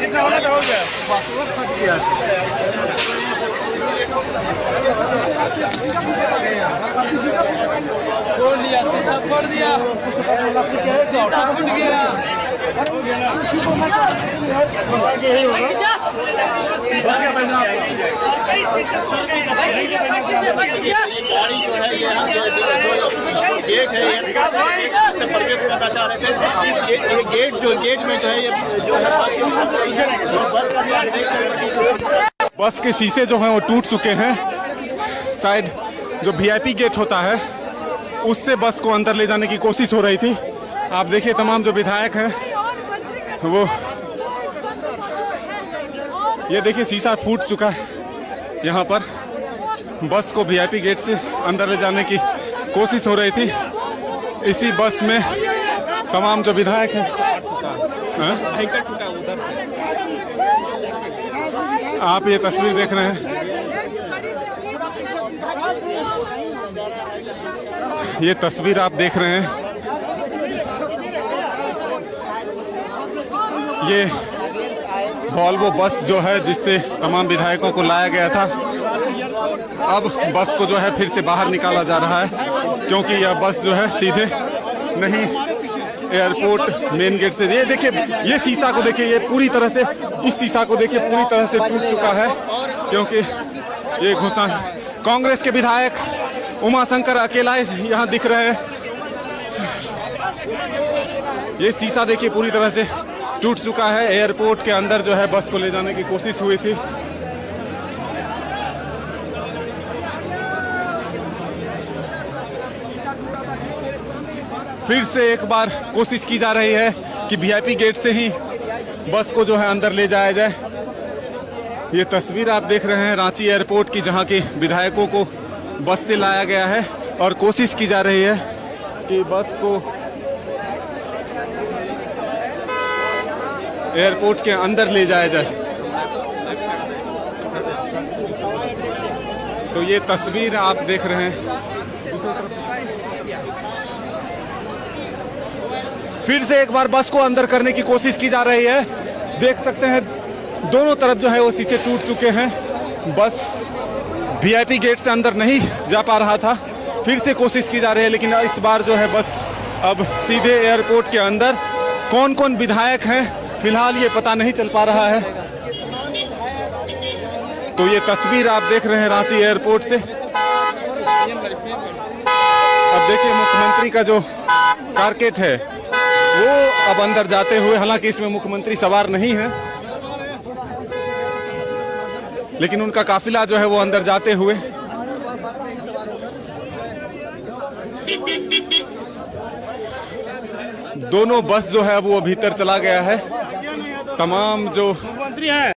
जितना होना था हो गया फोड़ दिया शीशा फोड़ दिया शीशा फूट गया यही होगा गेट है, ये गेट जो गेट में जो है जो बस के शीशे जो हैं, वो टूट चुके हैं। शायद जो वीआईपी गेट होता है, उससे बस को अंदर ले जाने की कोशिश हो रही थी। आप देखिए, तमाम जो विधायक हैं, वो ये देखिए, शीशा फूट चुका है यहाँ पर। बस को वीआईपी गेट से अंदर ले जाने की कोशिश हो रही थी। इसी बस में तमाम जो विधायक हैं? आप ये तस्वीर देख रहे हैं। ये तस्वीर आप देख रहे हैं। ये वॉल्वो बस जो है, जिससे तमाम विधायकों को लाया गया था, अब बस को जो है फिर से बाहर निकाला जा रहा है। क्योंकि यह बस जो है सीधे नहीं एयरपोर्ट मेन गेट से। ये देखिए, ये शीशा को देखिए, ये पूरी तरह से, इस शीशा को देखिए, पूरी तरह से टूट चुका है, क्योंकि ये घुसा कांग्रेस के विधायक उमाशंकर अकेला यहाँ दिख रहे हैं। ये शीशा देखिए, पूरी तरह से टूट चुका है। एयरपोर्ट के अंदर जो है बस को ले जाने की कोशिश हुई थी। फिर से एक बार कोशिश की जा रही है कि वीआईपी गेट से ही बस को जो है अंदर ले जाया जाए। ये तस्वीर आप देख रहे हैं, रांची एयरपोर्ट की, जहाँ की विधायकों को बस से लाया गया है और कोशिश की जा रही है कि बस को एयरपोर्ट के अंदर ले जाया जाए। तो ये तस्वीर आप देख रहे हैं। फिर से एक बार बस को अंदर करने की कोशिश की जा रही है। देख सकते हैं, दोनों तरफ़ जो है वो शीशे टूट चुके हैं। बस वीआईपी गेट से अंदर नहीं जा पा रहा था। फिर से कोशिश की जा रही है, लेकिन इस बार जो है बस अब सीधे एयरपोर्ट के अंदर। कौन कौन विधायक हैं, फ़िलहाल ये पता नहीं चल पा रहा है। तो ये तस्वीर आप देख रहे हैं रांची एयरपोर्ट से। अब देखिए, मुख्यमंत्री का जो कारकेट है वो अब अंदर जाते हुए, हालाँकि इसमें मुख्यमंत्री सवार नहीं है, लेकिन उनका काफिला जो है वो अंदर जाते हुए। दोनों बस जो है वो भीतर चला गया है। तमाम जो मंत्री है।